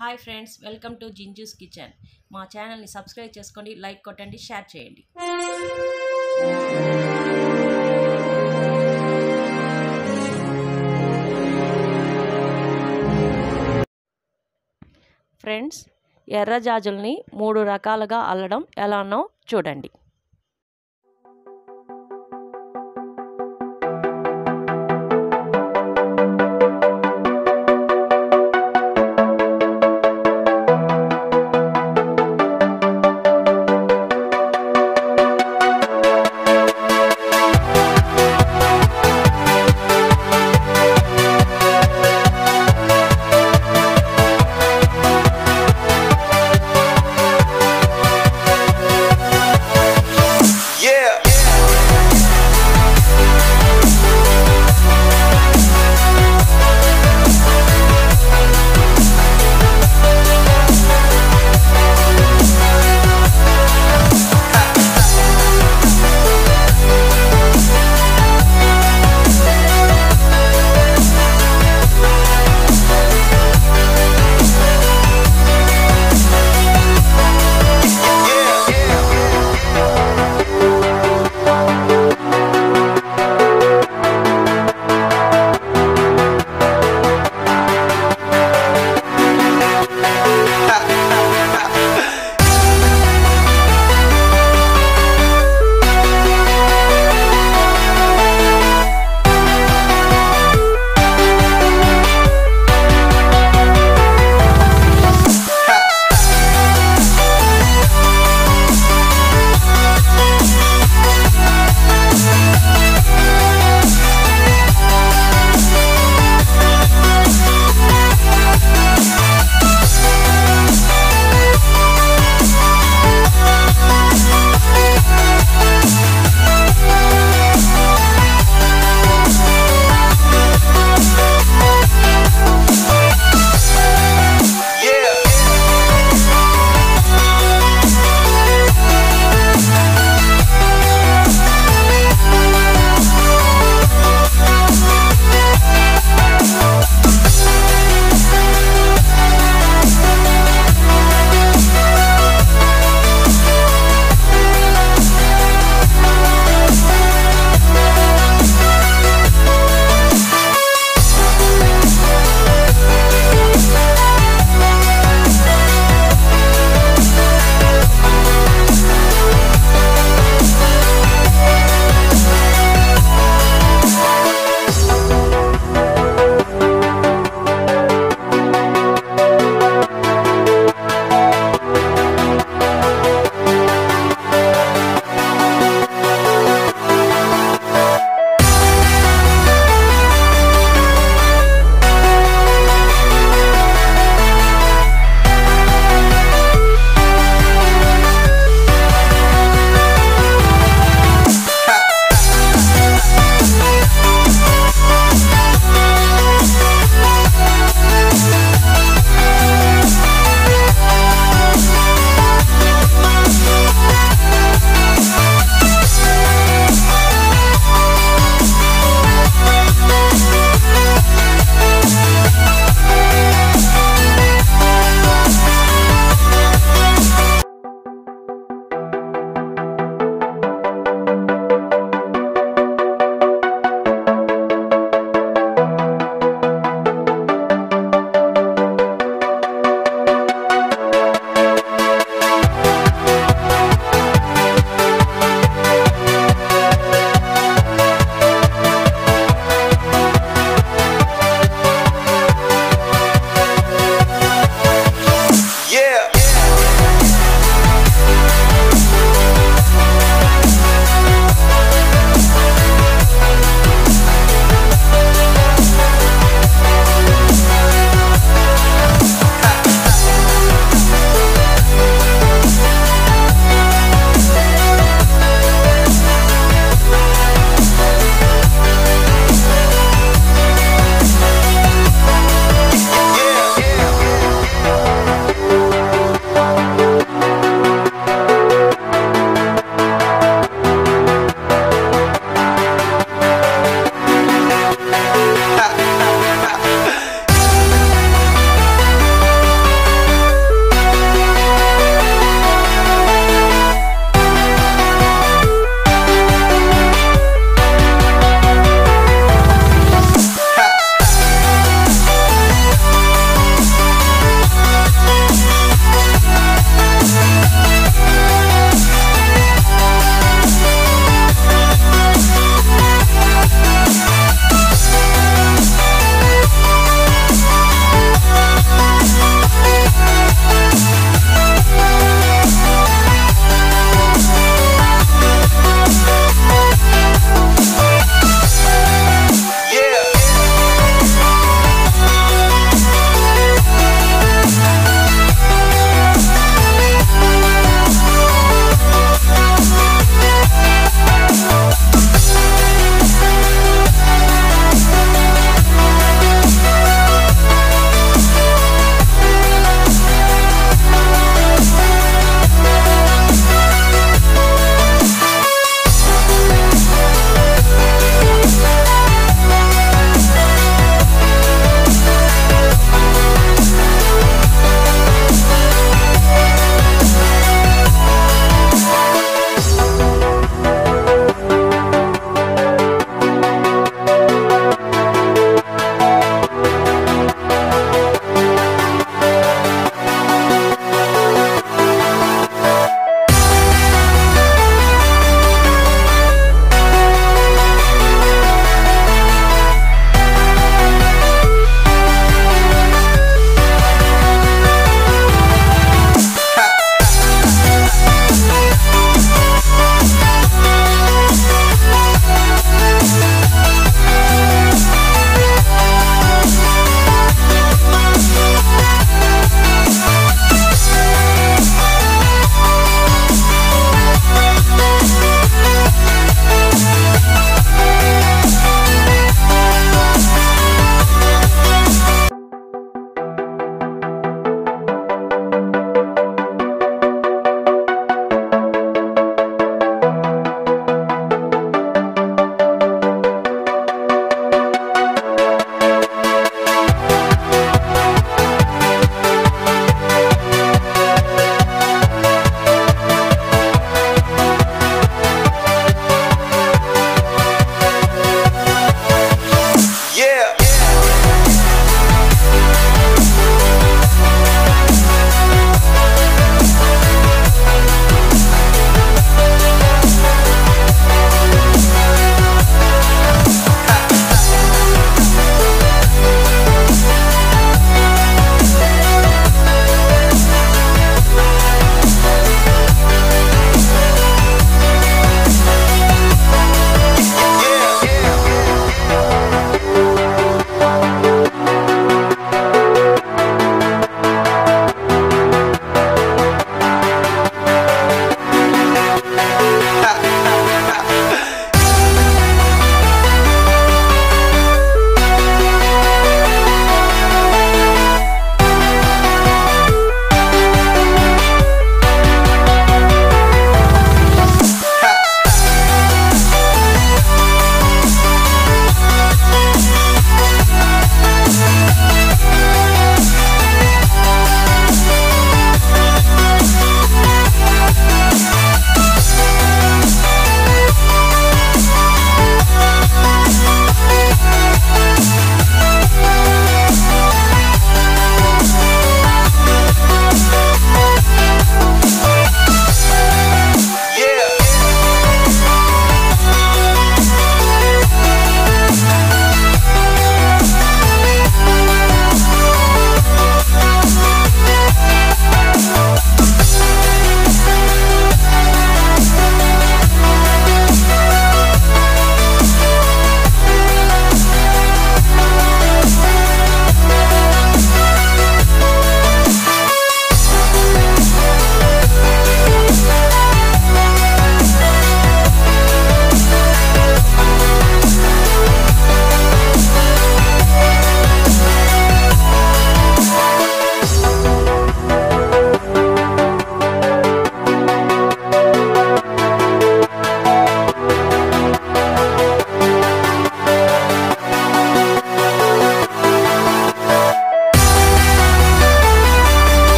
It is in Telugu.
హాయ్ ఫ్రెండ్స్ వెల్కమ్ టు జింజూస్ కిచెన్. మా ఛానల్ని సబ్స్క్రైబ్ చేసుకోండి లైక్ కొట్టండి షేర్ చేయండి. ఫ్రెండ్స్ ఎర్ర జాజుల్ని మూడు రకాలుగా అల్లడం ఎలానో చూడండి.